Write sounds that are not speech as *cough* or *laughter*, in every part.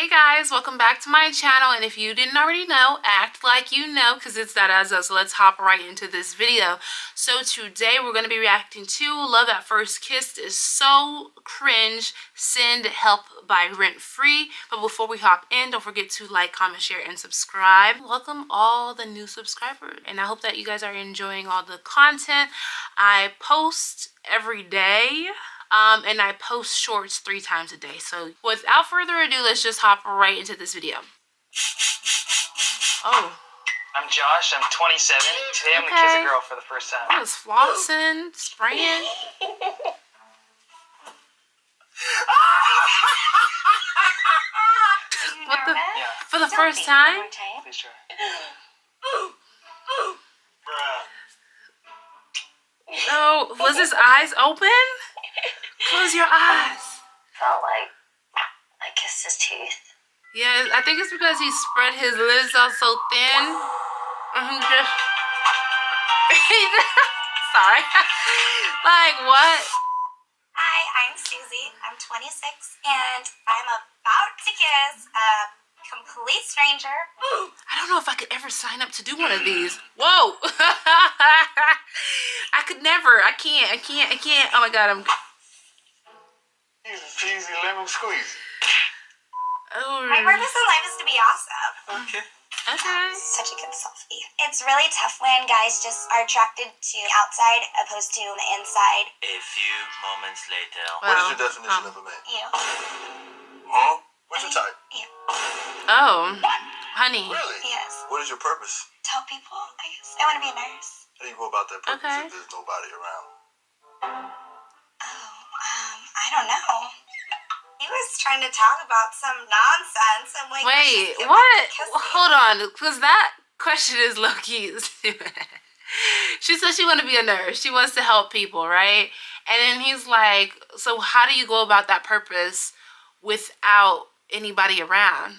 Hey guys, welcome back to my channel and if you didn't already know, act like you know because it's DadaZoe let's hop right into this video. So today we're going to be reacting to Love at First Kiss is so cringe, send help by Rent Free. But before we hop in, don't forget to like, comment, share, and subscribe. Welcome all the new subscribers and I hope that you guys are enjoying all the content. I post every day um, and I post shorts three times a day. So without further ado, let's just hop right into this video. Oh. I'm Josh, I'm 27. Today I'm Okay. gonna kiss a girl for the first time. I was flossing, spraying. What the? Yeah, For the first time? please try. No, was his eyes open? Close your eyes. felt like I kissed his teeth. Yeah, I think it's because he spread his lips out so thin. And he just. Sorry. *laughs* like, what? Hi, I'm Susie. I'm 26, and I'm about to kiss a complete stranger. I don't know if I could ever sign up to do one of these. Whoa! *laughs* I could never. I can't. I can't. I can't. Oh my god, I'm. Easy peasy lemon squeezy. Oh. My purpose in life is to be awesome. Okay. Okay. Such a good selfie. It's really tough when guys just are attracted to the outside opposed to the inside. A few moments later. What is your definition um, of a man? You. Huh? What's your type? You. Oh, honey. Really? Yes. What is your purpose? Tell people, I guess. I want to be a nurse. How do you go about that purpose Okay. if there's nobody around? Oh, um, I don't know. Trying to talk about some nonsense. I'm like, Wait, what? Hold on, because that question is low key. *laughs* she says she want to be a nurse. She wants to help people, right? And then he's like, so how do you go about that purpose without anybody around?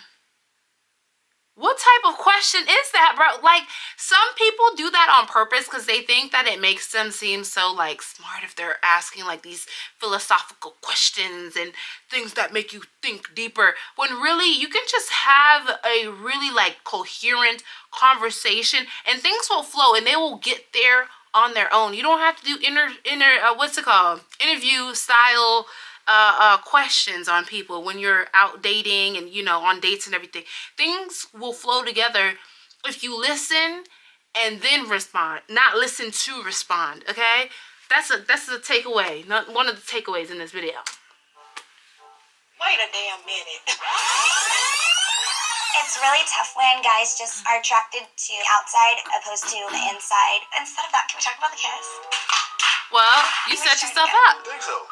What type of question is that, bro? Like, some people do that on purpose because they think that it makes them seem so, like, smart if they're asking, like, these philosophical questions and things that make you think deeper. When really, you can just have a really, like, coherent conversation and things will flow and they will get there on their own. You don't have to do inner, inner, uh, what's it called? Interview style uh, uh, questions on people when you're out dating and you know on dates and everything. Things will flow together if you listen and then respond, not listen to respond. Okay, that's a that's a takeaway. Not one of the takeaways in this video. Wait a damn minute. *laughs* It's really tough when guys just are attracted to the outside opposed to the inside. Instead of that, can we talk about the kiss? Well, you set yourself up. I think so.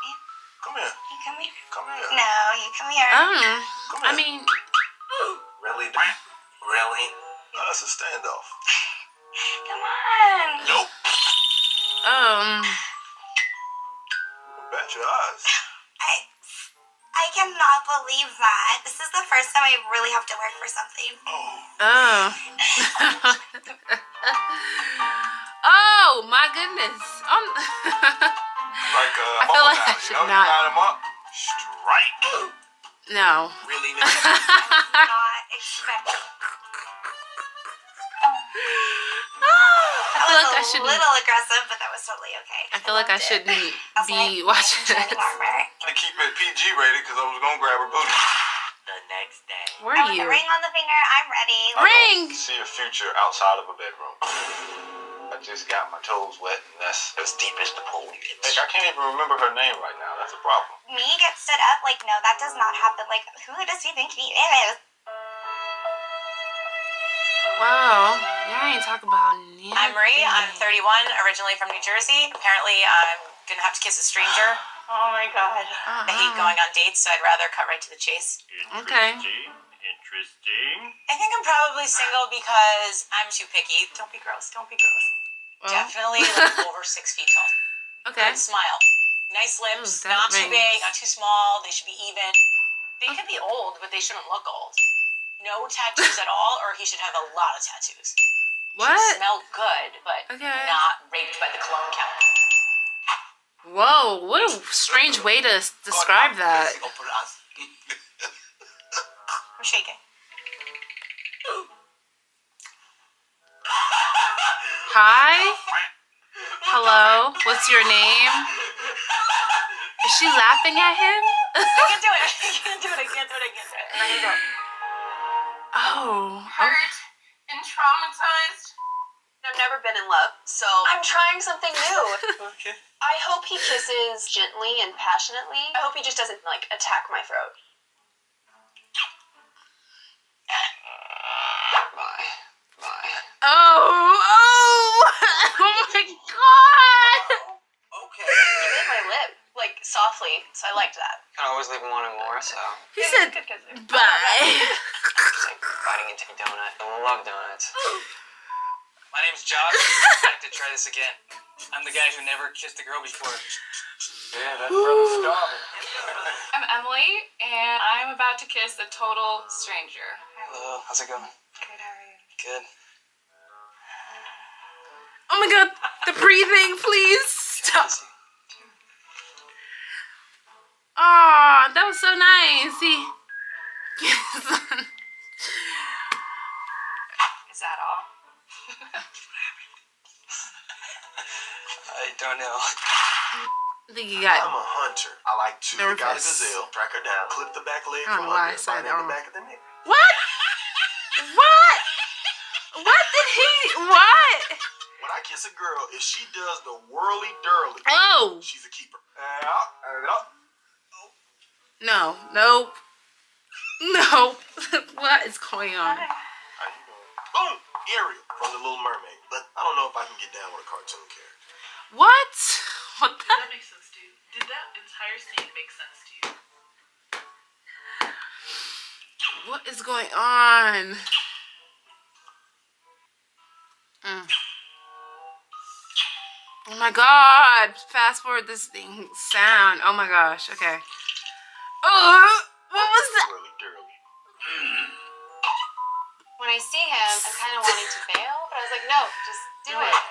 Come here. You come here. Come here. No, you come here. Um, Come I here. mean, Really? Really? No, that's a standoff. Come on. Nope. um, Bet your eyes. I, I cannot believe that. This is the first time I really have to work for something. oh. *laughs* oh my goodness. Um, *laughs* Like uh, I feel like I Bubble should you know, not. You line him up. Strike. no. Really? I not expect. I feel like I was a shouldn't. little aggressive, but that was totally okay. I feel like I shouldn't Also, be like, watching shining this. armor. to keep it PG rated because I was gonna grab her booty. The next day. Where Oh, are with you? the ring on the finger, I'm ready. I Ring. don't see a future outside of a bedroom. I just got my toes wet, and that's as deep as the pool gets. Like I can't even remember her name right now. That's a problem. Me get stood up, like, no, that does not happen. Like, who does he think he is? Wow. Yeah, I ain't talk about nothing. I'm Marie. I'm 31, originally from New Jersey. Apparently, I'm gonna have to kiss a stranger. *gasps* Oh my god. I hate Uh-uh. going on dates, so I'd rather cut right to the chase. Okay. Interesting. I think I'm probably single because I'm too picky. Don't be gross. Don't be gross. Well, Definitely like *laughs* over six feet tall. okay. Good smile. Nice lips. Ooh, not too big, not too small. They should be even. They oh. could be old, but they shouldn't look old. No tattoos at all, or he should have a lot of tattoos. What? Smell good, but Okay. not raped by the cologne counter. Whoa, what a strange way to describe that. *laughs* I'm shaking. Hello? What's your name? Is she laughing at him? I can't do it. I can't do it. I can't do it. I can't do it. And I can do it. oh. Hurt and traumatized. I've never been in love, so I'm trying something new. *laughs* Okay. I hope he kisses gently and passionately. I hope he just doesn't like attack my throat. Bye. Bye. Oh, oh, oh my god. Okay. He bit my lip like softly, so I liked that. Can always leave wanting more, so. He Good- said good kisser. bye. It's like biting into a donut. I love donuts. *gasps* My name's Josh. I'd like to try this again. I'm the guy who never kissed a girl before. Yeah, that's brother Star. *gasps* I'm Emily, and I'm about to kiss a total stranger. Hello, how's it going? Good, how are you? Good. Oh my god, the breathing, please stop. Oh, that was so nice. He. *laughs* Is that all? I don't know. I think you got. I'm a hunter. I like to got a Nervous. gazelle, track her down, clip the back leg from know why I under, said bite in the back of the neck. What? What? What did he? What? When I kiss a girl, if she does the whirly dirly, Oh she's a keeper. Out, and up. No, nope, nope. *laughs* what is going on? How you doing? Boom! Ariel from The Little Mermaid. But I don't know if I can get down with a cartoon character. What? What the? That makes sense to you. Did that entire scene make sense to you? What is going on? Mm. Oh my god! Fast forward this thing sound. Oh my gosh. Okay. Oh, what was that? When I see him, I'm kind of wanting to bail, but I was like, no, just do Do it. it.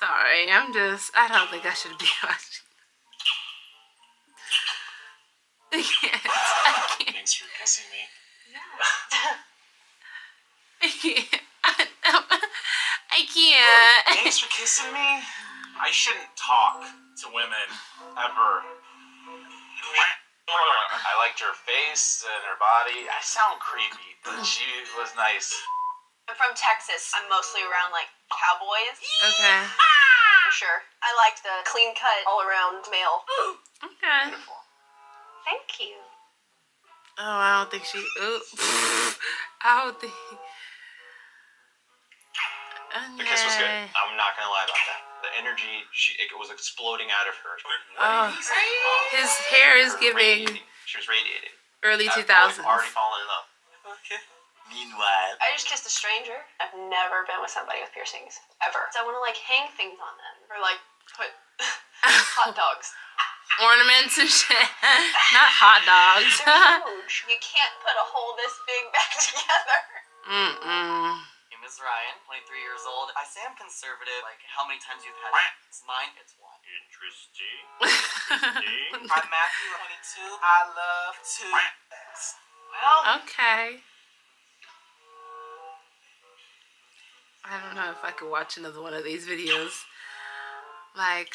Sorry, I'm just. I don't think I should be *laughs* watching. I can't. I can't. Thanks for kissing me. *laughs* I can't. I, I can't. Thanks for kissing me. I shouldn't talk to women ever. I liked her face and her body. I sound creepy, but she was nice. I'm from Texas. I'm mostly around like cowboys, Okay. for sure. I liked the clean cut, all around male. Okay. Beautiful. Thank you. Oh, I don't think she. Ooh. *laughs* I don't think. The kiss was good. I'm not gonna lie about that. The energy, she it was exploding out of her. Oh, his hair is giving Radiating. She was radiating. early I- two I was. Already fallen in love. Okay. Meanwhile, I just kissed a stranger. I've never been with somebody with piercings ever. So I want to like hang things on them or like put *laughs* hot dogs. Ornaments and shit. *laughs* Not hot dogs. They're *laughs* huge. You can't put a hole this big back together. Mm-mm. name is Ryan, 23 years old. I say I'm conservative. Like, how many times you've had it's mine? It's one. *laughs* Interesting. I'm Matthew, 22. I love to. Well, okay. I don't know if I could watch another one of these videos. Like,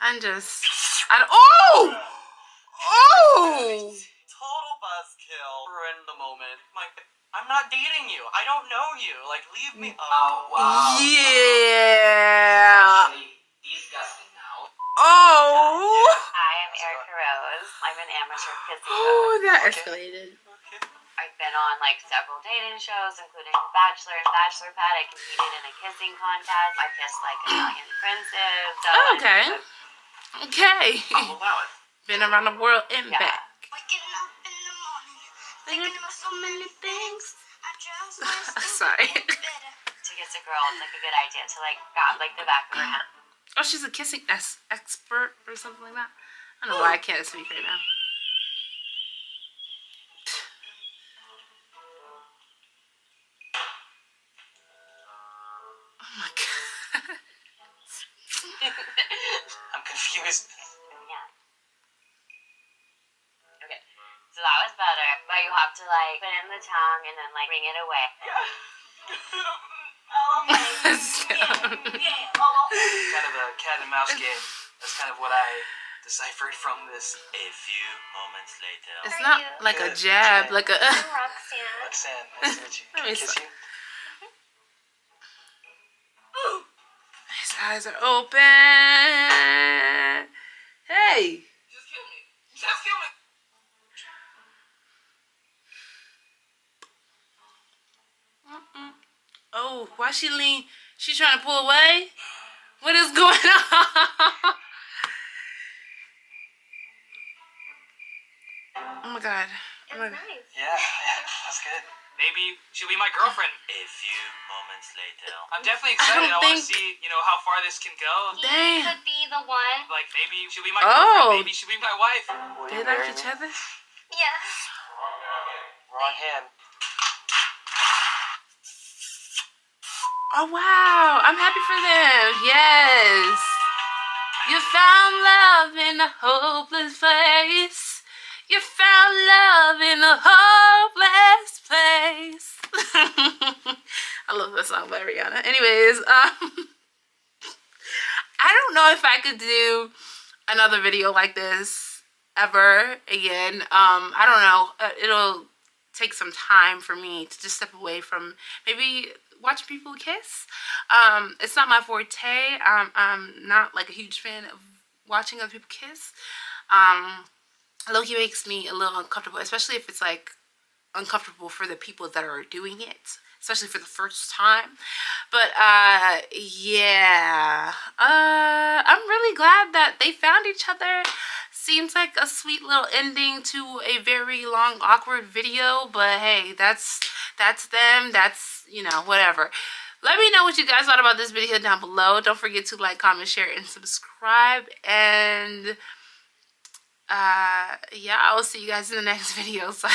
I'm just. I don't, oh! Oh! total buzzkill. Ruin the moment. Like, I'm not dating you. I don't know you. Like, leave me. Mm. Oh, Yeah. Disgusting now. Oh. Hi, I'm Erica Rose. I'm an amateur kissing Oh, coach. that escalated. I've been on like several dating shows, including Bachelor and Bachelor Pad. I competed in a kissing contest. I kissed like a million princes. So Oh, okay. Okay. I'll allow it. Been around the world and Yeah. back. *laughs* Sorry. would be better. to kiss a girl, it's like a good idea to like grab like the back of her head. Oh, she's a kissing es- expert or something like that. I don't know why I can't speak right now. *sighs* Oh my *laughs* god. *laughs* I'm confused. Yeah. Okay, so that was better. to like put in the tongue and then like bring it away. kind of a cat and mouse game. That's kind of what I deciphered from this. A few moments later. It's not you? like a jab, Okay. like a. I'm Roxanne. Roxanne, *laughs* nice to meet you. Can I kiss see. you? His eyes are open. Hey. Just kill me. Just kill me. Oh, why she lean? She trying to pull away? What is going *laughs* on? Oh my god. Oh my god. Nice. Yeah, yeah, that's good. Maybe she'll be my girlfriend. A few moments later. I'm definitely excited. I, don't want to see, you know, how far this can go. He Damn. could be the one. Like maybe she'll be my Oh. girlfriend. Maybe she'll be my wife. Will They like marry each me? other? Yes. Wrong hand. Oh wow. I'm happy for them. Yes. You found love in a hopeless place. You found love in a hopeless place. *laughs* I love that song by Rihanna. Anyways, um *laughs* I don't know if I could do another video like this ever again. Um, I don't know. Uh, it'll take some time for me to just step away from maybe watching people kiss. Um, it's not my forte. Um, I'm not like a huge fan of watching other people kiss. Um, low key makes me a little uncomfortable, especially if it's like uncomfortable for the people that are doing it, especially for the first time. But uh yeah. Uh I'm really glad that they found each other. Seems like a sweet little ending to a very long awkward video, but hey, that's that's them. That's, you know, whatever. Let me know what you guys thought about this video down below. Don't forget to like, comment, share, and subscribe. And uh yeah, I will see you guys in the next *laughs* video. So